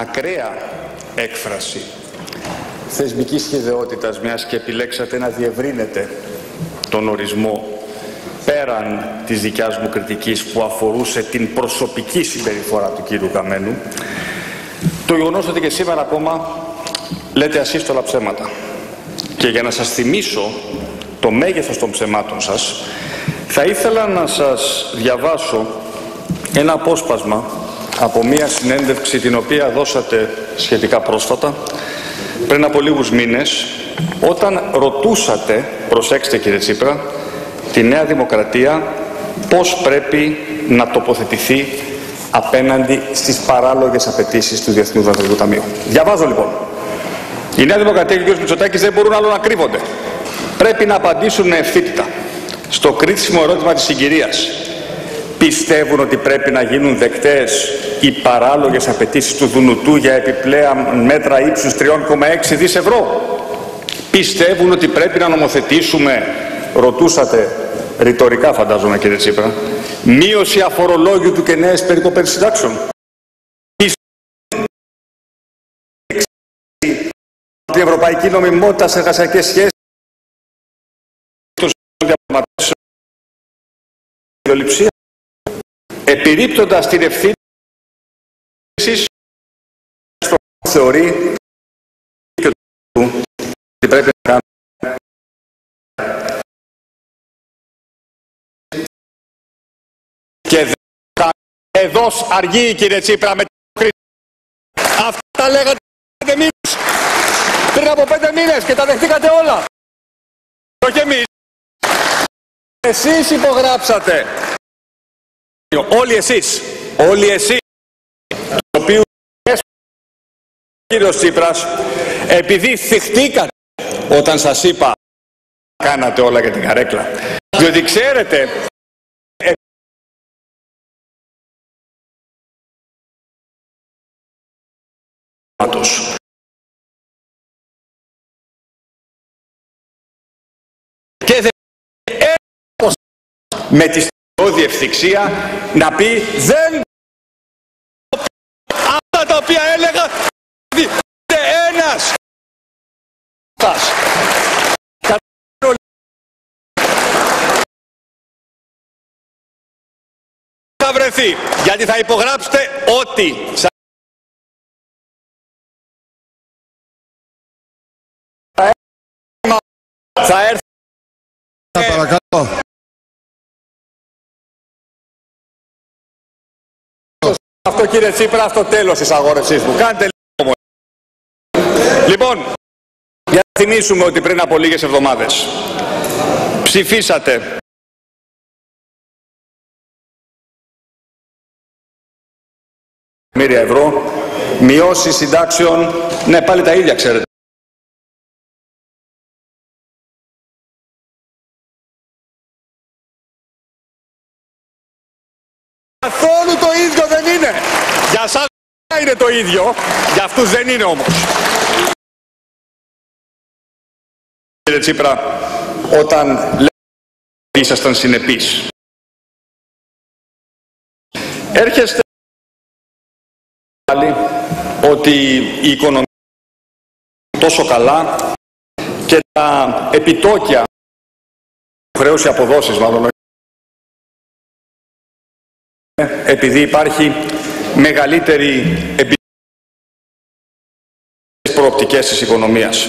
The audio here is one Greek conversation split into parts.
ακραία έκφραση θεσμικής σχεδεότητας μιας και επιλέξατε να διευρύνετε τον ορισμό πέραν της δικιάς μου κριτικής που αφορούσε την προσωπική συμπεριφορά του κύριου Καμένου το γεγονός ότι και σήμερα ακόμα λέτε ασύστολα ψέματα. Και για να σας θυμίσω το μέγεθος των ψεμάτων σας θα ήθελα να σας διαβάσω ένα απόσπασμα από μία συνέντευξη την οποία δώσατε σχετικά πρόσφατα πριν από λίγους μήνες όταν ρωτούσατε, προσέξτε κύριε Τσίπρα, τη Νέα Δημοκρατία πώς πρέπει να τοποθετηθεί απέναντι στις παράλογες απαιτήσεις του Διεθνού Δανειακού Ταμείου. Διαβάζω λοιπόν. Η Νέα Δημοκρατία και ο κ. Μητσοτάκης δεν μπορούν άλλο να κρύβονται. Πρέπει να απαντήσουν ευθύτητα στο κρίσιμο ερώτημα της συγκυρίας. Πιστεύουν ότι πρέπει να γίνουν δεκτές οι παράλογες απαιτήσεις του Δουνουτού για επιπλέον μέτρα ύψους 3,6 δις ευρώ. Πιστεύουν ότι πρέπει να νομοθετήσουμε, ρωτούσατε ρητορικά φαντάζομαι κύριε Τσίπρα, μείωση αφορολόγιου και νέες περικοπές συντάξεων. Την ευρωπαϊκή νομιμότητα σε εργασιακές σχέσεις επιρρύπτοντας την ευθύνη θεωρεί ότι πρέπει να κάνει και εδώ αργεί κύριε Τσίπρα με την Αυτά λέγατε πέντε μήνες. Πριν από πέντε μήνες και τα δεχτήκατε όλα. Όχι εμείς. Εσείς υπογράψατε. Όλοι εσείς. Όλοι εσείς. Το οποίο κύριος Τσίπρας επειδή θυχτήκατε όταν σας είπα κάνατε όλα για την καρέκλα. Διότι ξέρετε Και δεν με τη στρατιώδη ευθυξία να πει δεν αυτά τα οποία έλεγα ένας θα βρεθεί γιατί θα υπογράψετε ό,τι θα έρθει παρακαλώ αυτό κύριε Τσίπρα στο τέλος της αγόρευσής μου. Κάντε λίγο λοιπόν για να θυμίσουμε ότι πριν από λίγες εβδομάδες ψηφίσατε ευρώ μειώσεις συντάξεων. Ναι πάλι τα ίδια ξέρετε είναι. Για σας είναι το ίδιο, για αυτούς δεν είναι όμως. Κύριε Τσίπρα, όταν λέτε ότι ήσασταν συνεπείς, έρχεστε ότι η οικονομία είναι τόσο καλά και τα επιτόκια χρέωση αποδόσεις μάλλον επειδή υπάρχει μεγαλύτερη προοπτικές της οικονομίας.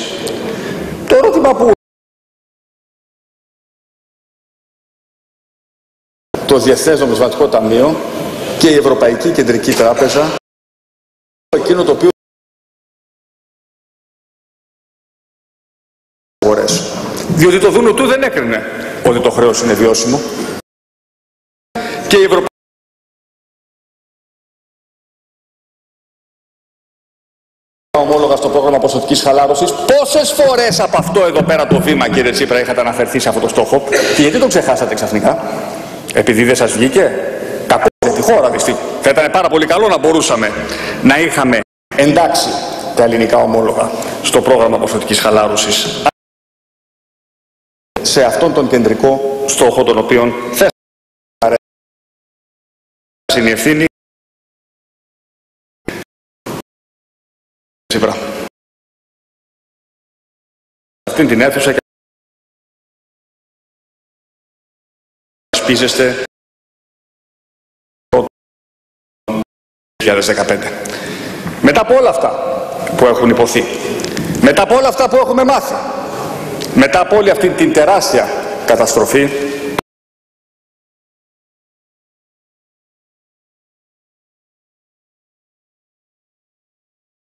Το ερώτημα που το Διεθνές Νομισματικό Ταμείο και η Ευρωπαϊκή Κεντρική Τράπεζα εκείνο το οποίο Διότι το δούνο του δεν έκρινε ότι το χρέος είναι βιώσιμο και η Ευρωπαϊκή ομόλογα στο πρόγραμμα ποσοτικής χαλάρωσης. Πόσες φορές από αυτό εδώ πέρα το βήμα, κύριε Τσίπρα, είχατε αναφερθεί σε αυτό το στόχο και γιατί το ξεχάσατε ξαφνικά, επειδή δεν σας βγήκε; Κακό για τη χώρα, δυστυχώ. Θα ήταν πάρα πολύ καλό να μπορούσαμε να είχαμε εντάξει τα ελληνικά ομόλογα στο πρόγραμμα ποσοτικής χαλάρωσης σε αυτόν τον κεντρικό στόχο τον οποίο θέσαμε. Είναι η ευθύνη Αυτήν την αίθουσα και ασπίζεστε το 2015. Μετά από όλα αυτά που έχουν υποθεί, μετά από όλα αυτά που έχουμε μάθει, μετά από όλη αυτή την τεράστια καταστροφή,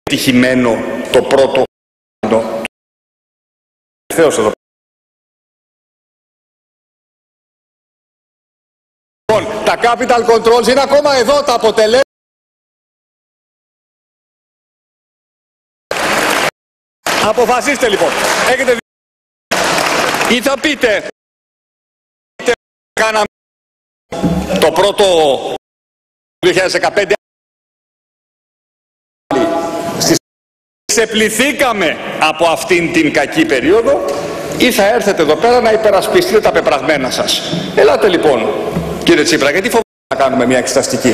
επιτυχημένο το πρώτο Θεός εδώ. Λοιπόν, τα capital controls είναι ακόμα εδώ τα αποτελέσματα. Αποφασίστε λοιπόν. Έχετε δει. Ή θα πείτε, κάναμε το πρώτο 2015 ξεπληθήκαμε από αυτήν την κακή περίοδο ή θα έρθετε εδώ πέρα να υπερασπιστείτε τα πεπραγμένα σας. Ελάτε λοιπόν κύριε Τσίπρα, γιατί φοβάστε να κάνουμε μια εξεταστική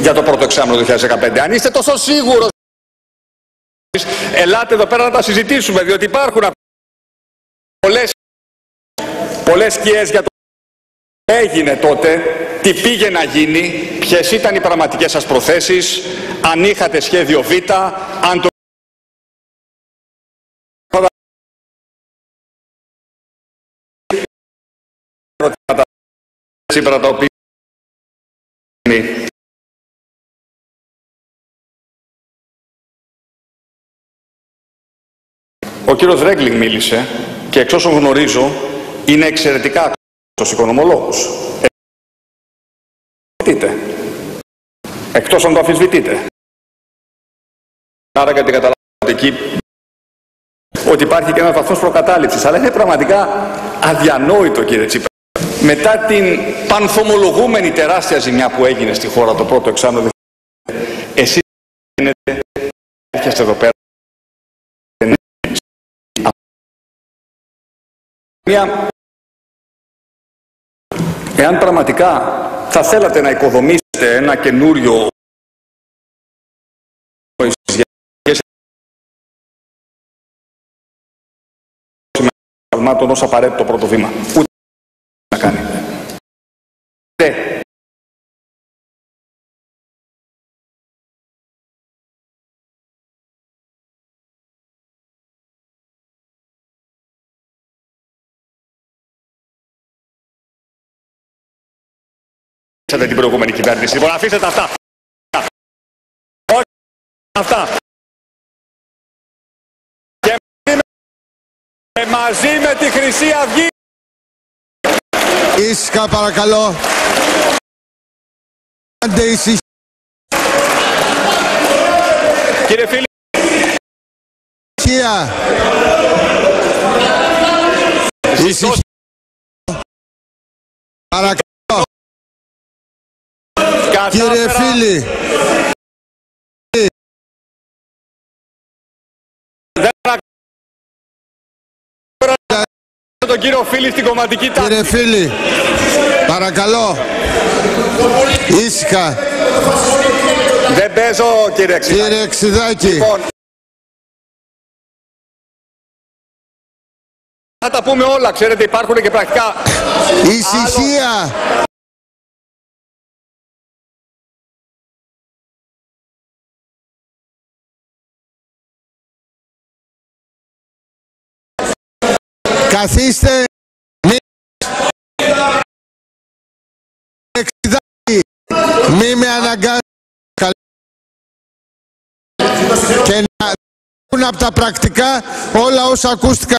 για το πρώτο εξάμεινο 2015. Αν είστε τόσο σίγουρος, ελάτε εδώ πέρα να τα συζητήσουμε, διότι υπάρχουν πολλές, πολλές σκιές για το τι έγινε τότε, τι πήγε να γίνει, ποιες ήταν οι πραγματικές σας προθέσεις, αν είχατε σχέδιο Β, αν το ερωτήματα τα οποία Ο κύριος Ρέγκλινγκ μίλησε και εξ όσων γνωρίζω είναι εξαιρετικά ως οικονομολόγος. Εκτός αν το αφισβητείτε. Άρα γιατί καταλάβετε εκεί ότι υπάρχει και ένας βαθμός προκατάληψης. Αλλά είναι πραγματικά αδιανόητο κύριε Τσίπρα. Μετά την πανθομολογούμενη τεράστια ζημιά που έγινε στη χώρα το πρώτο εξάμεινο, εσείς έρχεστε εδώ πέρα μια... Εάν πραγματικά θα θέλατε να οικοδομήσετε ένα καινούριο ως απαραίτητο πρώτο βήμα. Την προηγούμενη κυβέρνηση. Λοιπόν, αφήστε τα αυτά. Όχι αυτά. Και μαζί με τη Χρυσή Αυγή. Ήσυχα παρακαλώ. Άντε ήσυχα. Κύριε φίλε. Ησυχία. Ησυχία. Παρακαλώ. Κύριε φίλοι. τον κύριο Φίλη στην κομματική τάξη. Κύριε Φίλη, παρακαλώ. Ήσυχα. Δεν παίζω κύριε Ξηδάκη. Κύριε Ξηδάκη. Λοιπόν, θα τα πούμε όλα, ξέρετε υπάρχουν και πρακτικά. Ησυχία. Καθίστε. Μη με αναγκάζετε και να δουν από τα πρακτικά όλα όσα ακούστηκαν.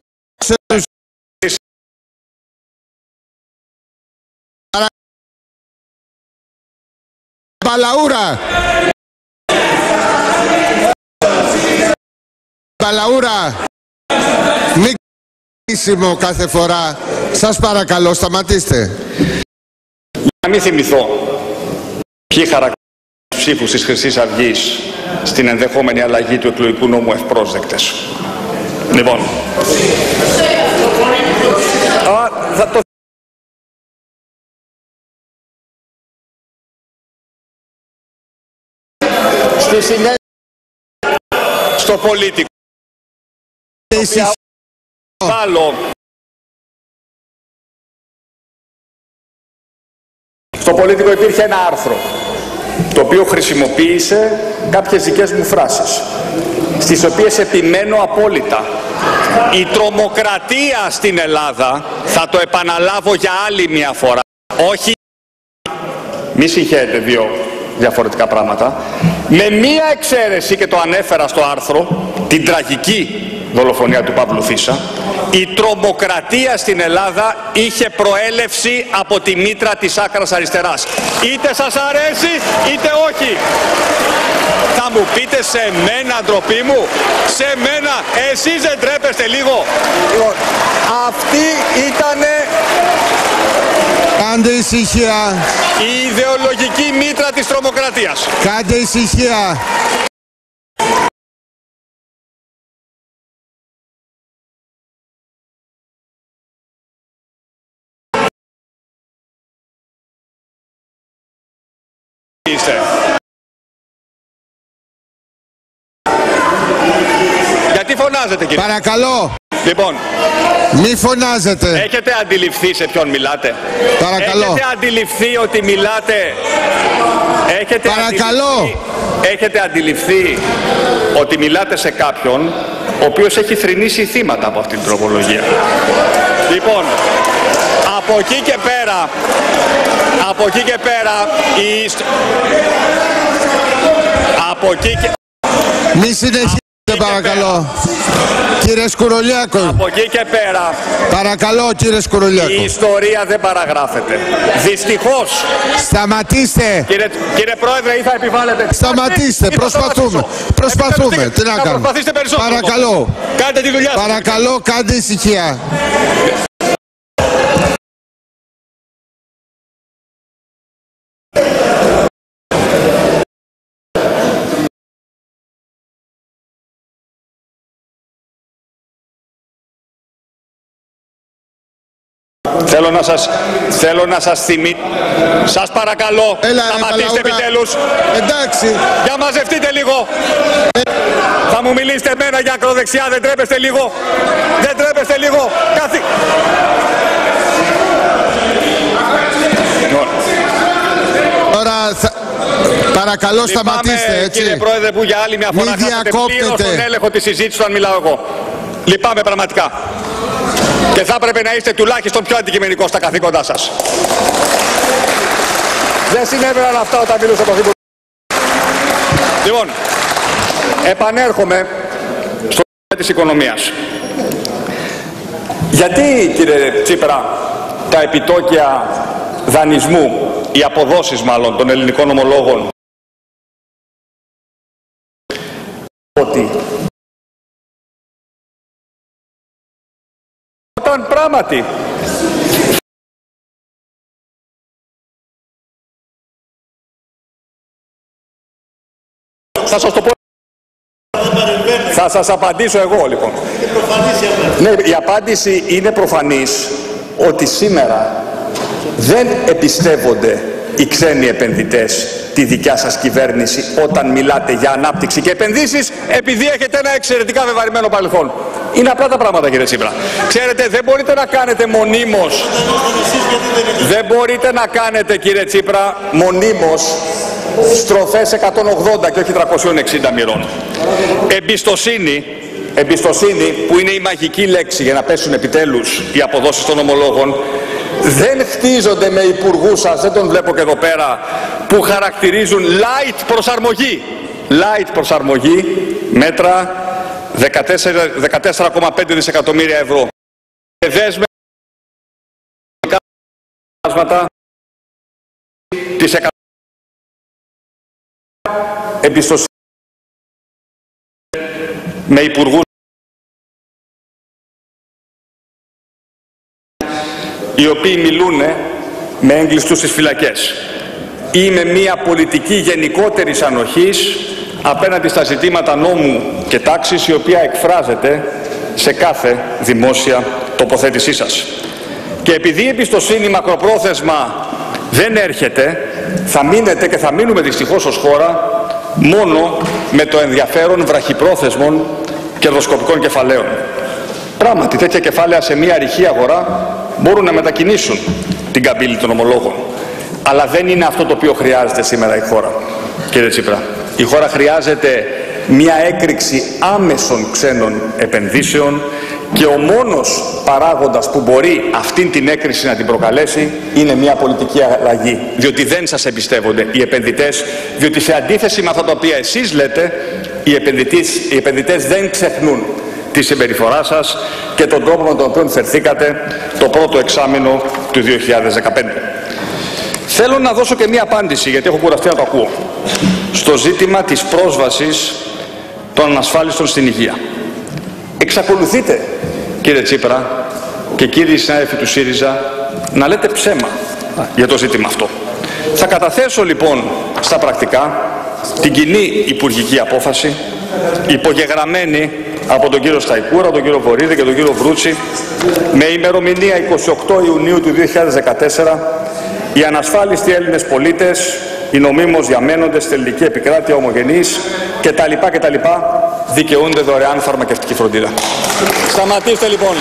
Παλαούρα. Παλαούρα. Μη κρίσιμο κάθε φορά. Σας παρακαλώ, σταματήστε. Να μην θυμηθώ ποιοι χαρακτηρίζουν ψήφους της Χρυσής Αυγής στην ενδεχόμενη αλλαγή του εκλογικού νόμου ευπρόσδεκτες. Λοιπόν, α, θα το Στη συνέχεια στο πολιτικό Ησυχία. Βάλω. Στο πολίτικο υπήρχε ένα άρθρο το οποίο χρησιμοποίησε κάποιες δικές μου φράσεις στις οποίες επιμένω απόλυτα. Η τρομοκρατία στην Ελλάδα, θα το επαναλάβω για άλλη μια φορά, όχι μη συγχαίρετε δύο διαφορετικά πράγματα, με μία εξαίρεση και το ανέφερα στο άρθρο, την τραγική δολοφονία του Παύλου Φίσα, η τρομοκρατία στην Ελλάδα είχε προέλευση από τη μήτρα της άκρας αριστεράς. Είτε σας αρέσει είτε όχι. Θα μου πείτε σε μένα ντροπή μου, σε μένα, εσείς δεν τρέπεστε λίγο. Λοιπόν, αυτή ήτανε Κάντε ησυχία. η ιδεολογική μήτρα της τρομοκρατίας. Κάντε ησυχία. Φωνάζετε κύριε. Παρακαλώ. Λοιπόν, Μη φωνάζετε. έχετε αντιληφθεί σε ποιον μιλάτε; Παρακαλώ. Έχετε αντιληφθεί ότι μιλάτε; Έχετε Παρακαλώ. αντιληφθεί- Έχετε αντιληφθεί ότι μιλάτε σε κάποιον ο οποίος έχει θρηνήσει θύματα από αυτήν την τροπολογία; Λοιπόν, από εκεί και πέρα, από εκεί και πέρα, η... ιστ- από εκεί και... Μη συνεχίσετε παρακαλώ. Κύριε Σκουρολιάκο. Από εκεί και πέρα Παρακαλώ κύριε η Σκουρολιάκο. ιστορία δεν παραγράφεται. Δυστυχώς, Σταματήστε. κύριε, κύριε Πρόεδρε, ή θα επιβάλλετε... Σταματήστε. Ή θα Προσπαθούμε. σταματήσω. Προσπαθούμε. Επιτρέψτε- Τι να να κάνουμε; προσπαθήσετε περισσότερο. Παρακαλώ. Κάντε τη δουλειά σας. Παρακαλώ κάντε ησυχία. Θέλω να σας, θέλω να σας θυμί... Σας παρακαλώ, Έλα, ρε, σταματήστε Παλαούρα. επιτέλους. Εντάξει. Για μαζευτείτε λίγο. Θα μου μιλήσετε εμένα για ακροδεξιά, δεν τρέπεστε λίγο. Δεν τρέπεστε λίγο. Καθί... Τώρα θα... Παρακαλώ σταματήστε Λυπάμαι, έτσι. Κύριε Πρόεδρε που για άλλη μια φορά Μην χάσατε διακόπτετε. πλήρως τον έλεγχο της συζήτησης όταν μιλάω εγώ. Λυπάμαι πραγματικά. Και θα έπρεπε να είστε τουλάχιστον πιο αντικειμενικός στα καθήκοντά σας. Δεν συνέβαιναν αυτά όταν μιλούσε ο Πρωθυπουργός. Λοιπόν, επανέρχομαι στο θέμα της οικονομίας. Γιατί, κύριε Τσίπρα, τα επιτόκια δανεισμού, οι αποδόσεις μάλλον των ελληνικών ομολόγων, ότι όταν πράγματι. Θα σας το πω. Θα σας απαντήσω εγώ λοιπόν. Ναι, η απάντηση είναι προφανής ότι σήμερα δεν εμπιστεύονται οι ξένοι επενδυτές τη δικιά σας κυβέρνηση όταν μιλάτε για ανάπτυξη και επενδύσεις επειδή έχετε ένα εξαιρετικά βεβαρημένο παρελθόν. Είναι απλά τα πράγματα κύριε Τσίπρα. Ξέρετε δεν μπορείτε να κάνετε μονίμως δεν μπορείτε να κάνετε κύριε Τσίπρα μονίμως στροφές 180 και όχι 360 μοιρών. Εμπιστοσύνη, εμπιστοσύνη που είναι η μαγική λέξη για να πέσουν επιτέλους οι αποδόσεις των ομολόγων δεν χτίζονται με υπουργούς σας, δεν τον βλέπω και εδώ πέρα, που χαρακτηρίζουν light προσαρμογή. Light προσαρμογή, μέτρα 14 14,5 δισεκατομμύρια ευρώ. Και δέσμε της εκα- εμπιστοσύνη με υπουργούς οι οποίοι μιλούν με έγκλειστους στις φυλακές ή με μια πολιτική γενικότερης ανοχής απέναντι στα ζητήματα νόμου και τάξης η οποία εκφράζεται σε κάθε δημόσια τοποθέτησή σας. Και επειδή η εμπιστοσύνη μακροπρόθεσμα δεν έρχεται, θα μείνετε και θα μείνουμε δυστυχώς ως χώρα μόνο με το ενδιαφέρον βραχυπρόθεσμων κερδοσκοπικών κεφαλαίων. Πράγματι, τέτοια κεφάλαια σε μια ρηχή αγορά μπορούν να μετακινήσουν την καμπύλη των ομολόγων. Αλλά δεν είναι αυτό το οποίο χρειάζεται σήμερα η χώρα, κύριε Τσίπρα. Η χώρα χρειάζεται μια έκρηξη άμεσων ξένων επενδύσεων και ο μόνος παράγοντας που μπορεί αυτήν την έκρηξη να την προκαλέσει είναι μια πολιτική αλλαγή. Διότι δεν σας εμπιστεύονται οι επενδυτές, διότι σε αντίθεση με αυτά τα οποία εσείς λέτε, οι επενδυτές, οι επενδυτές δεν ξεχνούν τη συμπεριφορά σας και τον τρόπο με τον οποίο φερθήκατε το πρώτο εξάμεινο του 2015. Θέλω να δώσω και μία απάντηση, γιατί έχω κουραστεί να το ακούω, στο ζήτημα της πρόσβασης των ανασφάλιστων στην υγεία. Εξακολουθείτε, κύριε Τσίπρα και κύριοι συνάδελφοι του ΣΥΡΙΖΑ, να λέτε ψέμα για το ζήτημα αυτό. Θα καταθέσω λοιπόν στα πρακτικά την κοινή υπουργική απόφαση υπογεγραμμένη από τον κύριο Σταϊκούρα, τον κύριο Βορύδη και τον κύριο Βρούτσι με ημερομηνία 28 Ιουνίου του 2014 οι ανασφάλιστοι Έλληνες πολίτες, οι νομίμως διαμένοντες στην ελληνική επικράτεια ομογενείς κτλ. λοιπά δικαιούνται δωρεάν φαρμακευτική φροντίδα. Σταματήστε λοιπόν.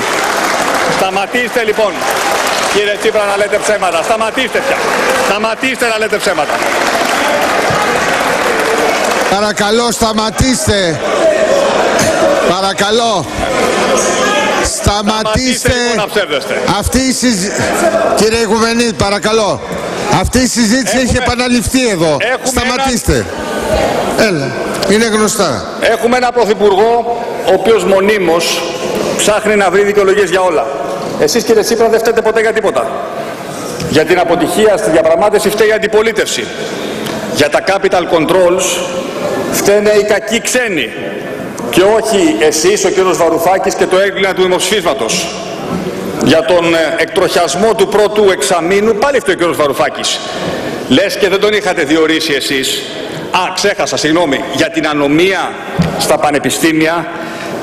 Σταματήστε λοιπόν. Κύριε Τσίπρα να λέτε ψέματα. Σταματήστε πια. Σταματήστε να λέτε ψέματα. Παρακαλώ σταματήστε. Παρακαλώ. Σταματήστε. Λοιπόν Αυτή η συζήτηση. Κύριε Γουμενή, παρακαλώ. Αυτή η συζήτηση έχει επαναληφθεί εδώ. Σταματήστε. Έλα. Είναι γνωστά. Έχουμε ένα πρωθυπουργό ο οποίος μονίμως ψάχνει να βρει δικαιολογίες για όλα. Εσείς κύριε Τσίπρα δεν φταίτε ποτέ για τίποτα. Για την αποτυχία στη διαπραγμάτευση φταίει η αντιπολίτευση. Για τα capital controls φταίνε οι κακοί ξένοι και όχι εσείς, ο κύριος Βαρουφάκης και το έγκλημα του δημοψηφίσματος. Για τον ε, εκτροχιασμό του πρώτου εξαμήνου, πάλι αυτό ο κύριος Βαρουφάκης. Λες και δεν τον είχατε διορίσει εσείς. Α, ξέχασα, συγγνώμη. Για την ανομία στα πανεπιστήμια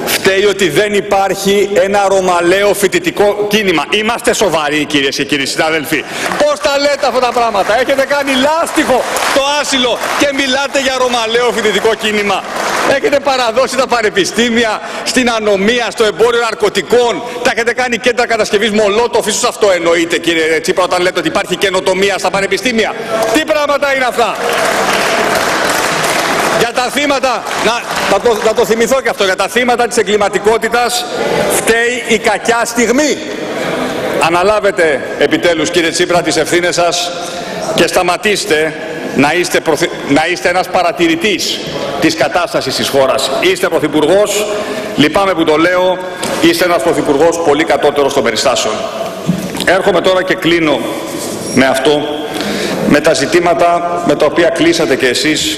φταίει ότι δεν υπάρχει ένα ρωμαλαίο φοιτητικό κίνημα. Είμαστε σοβαροί κυρίες και κύριοι συνάδελφοι. Πώς τα λέτε αυτά τα πράγματα; Έχετε κάνει λάστιχο το άσυλο και μιλάτε για ρωμαλαίο φοιτητικό κίνημα. Έχετε παραδώσει τα πανεπιστήμια στην ανομία, στο εμπόριο ναρκωτικών. Τα έχετε κάνει κέντρα κατασκευής μολότοφ. Ίσως αυτό εννοείτε κύριε Τσίπρα όταν λέτε ότι υπάρχει καινοτομία στα πανεπιστήμια. Τι πράγματα είναι αυτά; Για τα θύματα, να, να, το, να το θυμηθώ και αυτό, για τα θύματα της εγκληματικότητας φταίει η κακιά στιγμή. Αναλάβετε επιτέλους κύριε Τσίπρα τις ευθύνες σας και σταματήστε να είστε, προθυ... να είστε ένας παρατηρητής της κατάστασης της χώρας. Είστε πρωθυπουργός, λυπάμαι που το λέω, είστε ένας πρωθυπουργός πολύ κατώτερος των περιστάσεων. Έρχομαι τώρα και κλείνω με αυτό, με τα ζητήματα με τα οποία κλείσατε και εσείς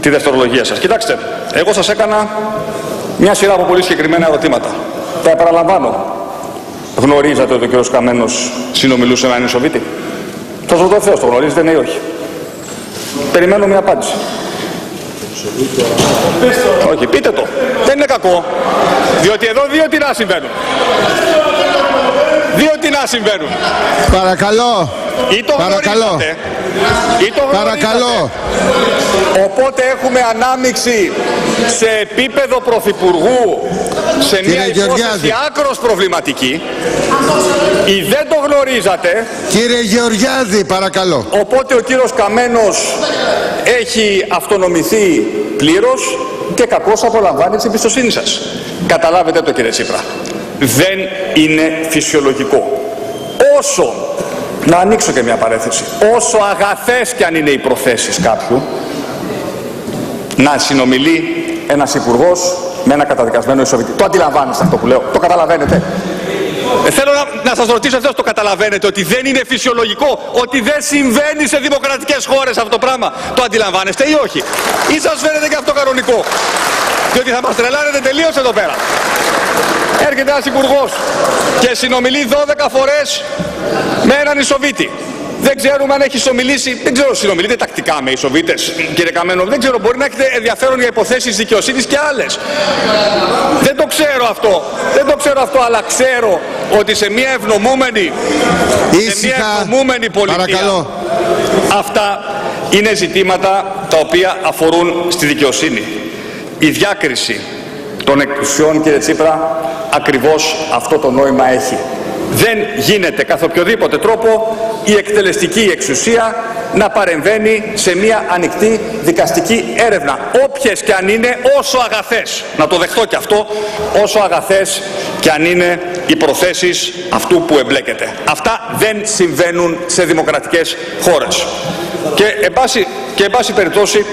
τη δευτερολογία σας. Κοιτάξτε, εγώ σας έκανα μια σειρά από πολύ συγκεκριμένα ερωτήματα. Τα επαναλαμβάνω. Γνωρίζατε ότι ο κ. Καμένος συνομιλούσε με έναν Ισοβίτη. Το ρωτώ Θεός, το γνωρίζετε, ναι ή όχι; Περιμένω μια απάντηση. Όχι, πείτε το. Δεν είναι κακό. Διότι εδώ δύο τι να συμβαίνουν. Δύο τι να συμβαίνουν. Παρακαλώ. Ή το Παρακαλώ. Ή το Παρακαλώ. Οπότε έχουμε ανάμειξη σε επίπεδο πρωθυπουργού σε Κύριε μια Γεωργιάδη. υπόθεση άκρος προβληματική ή δεν το γνωρίζατε Κύριε Γεωργιάδη, παρακαλώ. οπότε ο κύριος Καμένος έχει αυτονομηθεί πλήρως και κακώς απολαμβάνει της εμπιστοσύνη σας. Καταλάβετε το κύριε Τσίπρα. Δεν είναι φυσιολογικό. Όσο, να ανοίξω και μια παρέθεση, όσο αγαθές και αν είναι οι προθέσεις κάποιου, να συνομιλεί ένας υπουργός με ένα καταδικασμένο ισοβητή. Το αντιλαμβάνεστε αυτό που λέω, το καταλαβαίνετε. Ε, θέλω να, να σας ρωτήσω αυτό, το καταλαβαίνετε, ότι δεν είναι φυσιολογικό, ότι δεν συμβαίνει σε δημοκρατικές χώρες αυτό το πράγμα. Το αντιλαμβάνεστε ή όχι; Ή σας φαίνεται και αυτό κανονικό; Διότι θα μας τρελάνετε τελείως εδώ πέρα. Έρχεται ένας υπουργός και συνομιλεί 12 φορές με έναν Ισοβίτη. Δεν ξέρουμε αν έχει συνομιλήσει, δεν ξέρω, συνομιλείτε τακτικά με Ισοβίτες, κύριε Καμένο. Δεν ξέρω, μπορεί να έχετε ενδιαφέρον για υποθέσεις δικαιοσύνης και άλλες. Δεν το ξέρω αυτό. Δεν το ξέρω αυτό, αλλά ξέρω ότι σε μια ευνομούμενη, σε μια Ήσυχα. ευνομούμενη πολιτεία Παρακαλώ. αυτά είναι ζητήματα τα οποία αφορούν στη δικαιοσύνη. η διάκριση των εξουσιών κύριε Τσίπρα ακριβώς αυτό το νόημα έχει. Δεν γίνεται καθ' οποιοδήποτε τρόπο η εκτελεστική εξουσία να παρεμβαίνει σε μια ανοιχτή δικαστική έρευνα. Όποιες και αν είναι όσο αγαθές, να το δεχτώ και αυτό, όσο αγαθές και αν είναι οι προθέσεις αυτού που εμπλέκεται. Αυτά δεν συμβαίνουν σε δημοκρατικές χώρες. Και εν πάση, και εν πάση περιπτώσει,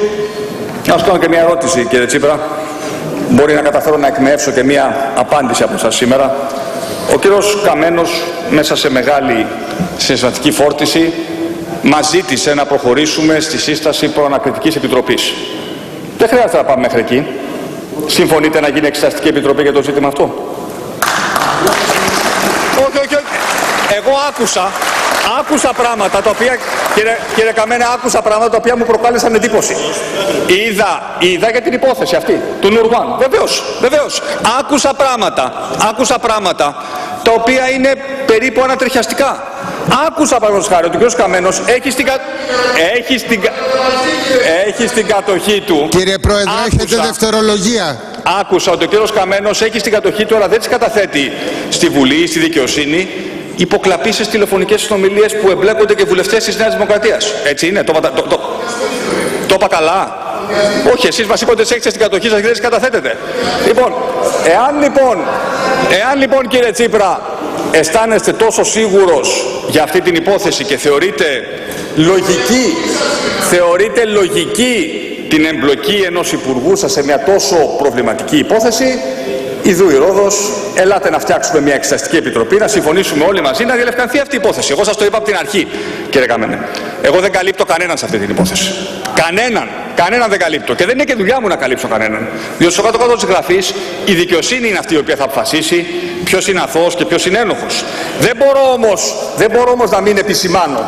να σου κάνω και μια ερώτηση κύριε Τσίπρα, μπορεί να καταφέρω να εκμεύσω και μια απάντηση από σας σήμερα. Ο κύριος Καμένος μέσα σε μεγάλη συναισθηματική φόρτιση μας ζήτησε να προχωρήσουμε στη σύσταση προανακριτικής επιτροπής. Δεν χρειάζεται να πάμε μέχρι εκεί. Συμφωνείτε να γίνει εξεταστική επιτροπή για το ζήτημα αυτό; Όχι, όχι, όχι. Εγώ άκουσα, άκουσα πράγματα τα οποία, κύριε, κύριε Καμένε, άκουσα πράγματα τα οποία μου προκάλεσαν εντύπωση. Είδα, είδα για την υπόθεση αυτή, του Νουρβάν. Βεβαίως, βεβαίως. Άκουσα πράγματα, άκουσα πράγματα τα οποία είναι περίπου ανατριχιαστικά. Άκουσα παραδείγματος χάρη ότι ο κ. Καμένος έχει στην, κα... έχει, στην... έχει στην κατοχή του... Κύριε Πρόεδρε, άκουσα... έχετε δευτερολογία. Άκουσα ότι ο κ. Καμένος έχει στην κατοχή του, αλλά δεν τις καταθέτει στη Βουλή ή στη δικαιοσύνη, υποκλαπήσεις τηλεφωνικές συνομιλίες που εμπλέκονται και βουλευτές της Νέας Δημοκρατίας. Έτσι είναι, το, το, το, το, το είπα καλά; Όχι, εσείς μας είπατε ότι έχετε στην κατοχή σας και δεν τις καταθέτετε. Λοιπόν, εάν λοιπόν, εάν λοιπόν κύριε Τσίπρα αισθάνεστε τόσο σίγουρος για αυτή την υπόθεση και θεωρείτε λογική, θεωρείτε λογική την εμπλοκή ενός υπουργού σας σε μια τόσο προβληματική υπόθεση, Ιδού η Ρόδος, ελάτε να φτιάξουμε μια εξεταστική επιτροπή, να συμφωνήσουμε όλοι μαζί να διαλευκανθεί αυτή η υπόθεση. Εγώ σας το είπα από την αρχή, κύριε Καμένε. Εγώ δεν καλύπτω κανέναν σε αυτή την υπόθεση. Κανέναν. Κανέναν δεν καλύπτω. Και δεν είναι και δουλειά μου να καλύψω κανέναν. Διότι στο κάτω-κάτω της γραφής η δικαιοσύνη είναι αυτή η οποία θα αποφασίσει ποιος είναι αθώος και ποιος είναι ένοχος. Δεν μπορώ όμως δεν μπορώ όμως να μην επισημάνω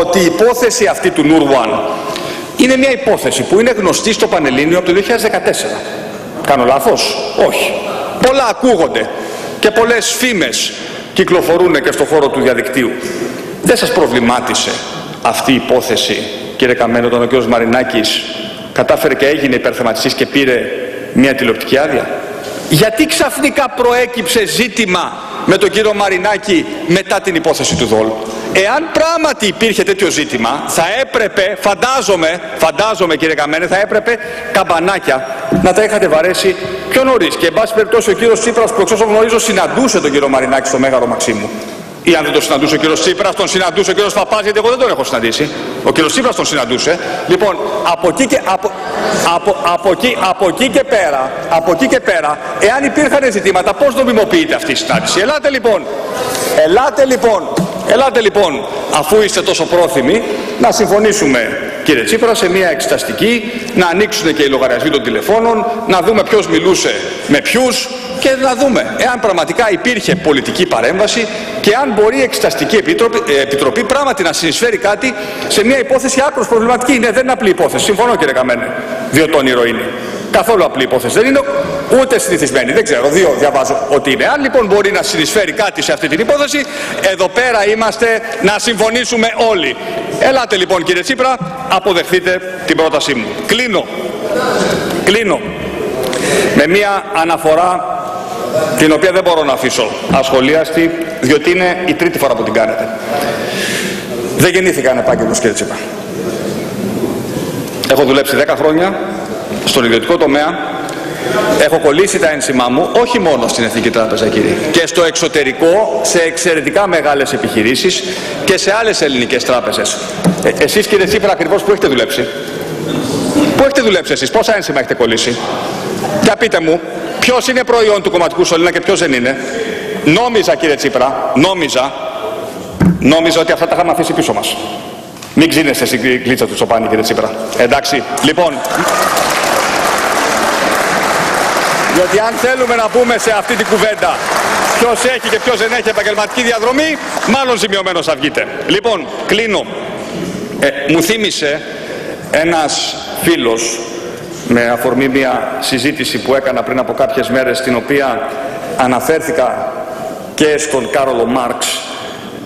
ότι η υπόθεση αυτή του Νούρουαν είναι μια υπόθεση που είναι γνωστή στο Πανελλήνιο από το 2014. Κάνω λάθος; Όχι. Πολλά ακούγονται και πολλές φήμες κυκλοφορούν και στο χώρο του διαδικτύου. Δεν σας προβλημάτισε αυτή η υπόθεση, κύριε Καμένο, όταν ο κ. Μαρινάκης κατάφερε και έγινε υπερθεματιστής και πήρε μια τηλεοπτική άδεια. Γιατί ξαφνικά προέκυψε ζήτημα με τον κύριο Μαρινάκη μετά την υπόθεση του Δόλ. Εάν πράγματι υπήρχε τέτοιο ζήτημα, θα έπρεπε, φαντάζομαι, φαντάζομαι κύριε Καμένε, θα έπρεπε καμπανάκια να τα είχατε βαρέσει πιο νωρίς. Και εν πάση περιπτώσει ο κύριος Τσίπρας, που εξ όσων γνωρίζω, συναντούσε τον κύριο Μαρινάκη στο Μέγαρο Μαξίμου. Ή αν δεν τον συναντούσε ο κύριος Τσίπρας, τον συναντούσε ο κύριος Παπάς, γιατί εγώ δεν τον έχω συναντήσει. Ο κύριος Τσίπρας τον συναντούσε. Λοιπόν, από εκεί και, από, από, από, εκεί, από εκεί και πέρα, από εκεί και πέρα, εάν υπήρχαν ζητήματα, πώς νομιμοποιείται αυτή η συνάντηση; Ελάτε λοιπόν, ελάτε λοιπόν Ελάτε λοιπόν, αφού είστε τόσο πρόθυμοι, να συμφωνήσουμε κύριε Τσίπρα σε μια εξεταστική, να ανοίξουν και οι λογαριασμοί των τηλεφώνων, να δούμε ποιος μιλούσε με ποιους και να δούμε εάν πραγματικά υπήρχε πολιτική παρέμβαση και αν μπορεί η Εξεταστική Επιτροπή, ε, Επιτροπή πράγματι να συνεισφέρει κάτι σε μια υπόθεση άκρως προβληματική. Ναι, δεν είναι απλή υπόθεση. Συμφωνώ κύριε Καμένε, διότι όνειρο είναι. Καθόλου απλή υπόθεση δεν είναι, ούτε συνηθισμένη. Δεν ξέρω, δύο διαβάζω ότι είναι. Αν λοιπόν μπορεί να συνεισφέρει κάτι σε αυτή την υπόθεση, εδώ πέρα είμαστε να συμφωνήσουμε όλοι. Ελάτε λοιπόν κύριε Τσίπρα, αποδεχτείτε την πρότασή μου. Κλείνω. Κλείνω. Με μία αναφορά την οποία δεν μπορώ να αφήσω ασχολίαστη, διότι είναι η τρίτη φορά που την κάνετε. Δεν γεννήθηκα ανεπάγγελτος κύριε Τσίπρα. Έχω δουλέψει 10 χρόνια στον ιδιωτικό τομέα έχω κολλήσει τα ένσημά μου όχι μόνο στην Εθνική Τράπεζα κύριε και στο εξωτερικό σε εξαιρετικά μεγάλες επιχειρήσεις και σε άλλες ελληνικές τράπεζες. Ε, εσείς κύριε Τσίπρα ακριβώς που έχετε δουλέψει; Πού έχετε δουλέψει εσείς, πόσα ένσημα έχετε κολλήσει; Για πείτε μου, ποιος είναι προϊόν του κομματικού σωλήνα και ποιος δεν είναι; Νόμιζα κύριε Τσίπρα, νόμιζα, νόμιζα ότι αυτά τα είχαμε αφήσει πίσω μας. Μην ξύνεστε στην κλίτσα του Τσοπάνη κύριε Τσίπρα. Εντάξει, λοιπόν, διότι αν θέλουμε να πούμε σε αυτή την κουβέντα ποιος έχει και ποιος δεν έχει επαγγελματική διαδρομή, μάλλον ζημιωμένος θα βγείτε. Λοιπόν, κλείνω. Ε, μου θύμισε ένας φίλος με αφορμή μια συζήτηση που έκανα πριν από κάποιες μέρες στην οποία αναφέρθηκα και στον Κάρολο Μάρξ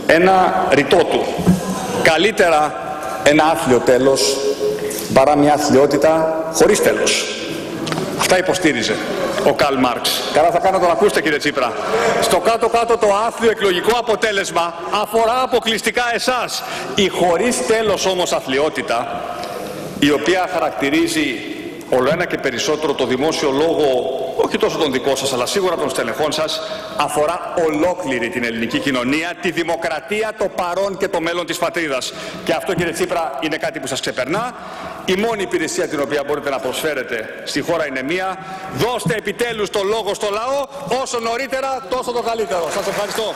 ένα ρητό του καλύτερα ένα άθλιο τέλος παρά μια αθλειότητα χωρίς τέλος Αυτά υποστήριζε ο Καλ Μάρξ. Καλά θα κάνω τον ακούστε κύριε Τσίπρα. Στο κάτω-κάτω το άθλιο εκλογικό αποτέλεσμα αφορά αποκλειστικά εσάς. Η χωρίς τέλος όμως αθλειότητα, η οποία χαρακτηρίζει όλο ένα και περισσότερο το δημόσιο λόγο, όχι τόσο τον δικό σας, αλλά σίγουρα των στελεχών σας, αφορά ολόκληρη την ελληνική κοινωνία, τη δημοκρατία, το παρόν και το μέλλον της πατρίδας. Και αυτό κύριε Τσίπρα είναι κάτι που σας ξεπερνά. Η μόνη υπηρεσία την οποία μπορείτε να προσφέρετε στη χώρα είναι μία. Δώστε επιτέλους το λόγο στο λαό, όσο νωρίτερα τόσο το καλύτερο. Σας ευχαριστώ.